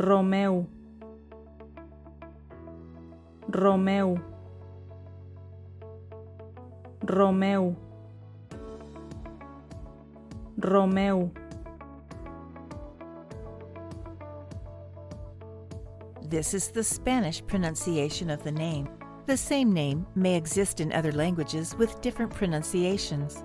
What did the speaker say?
Romeu Romeu Romeu Romeu This is the Spanish pronunciation of the name. The same name may exist in other languages with different pronunciations.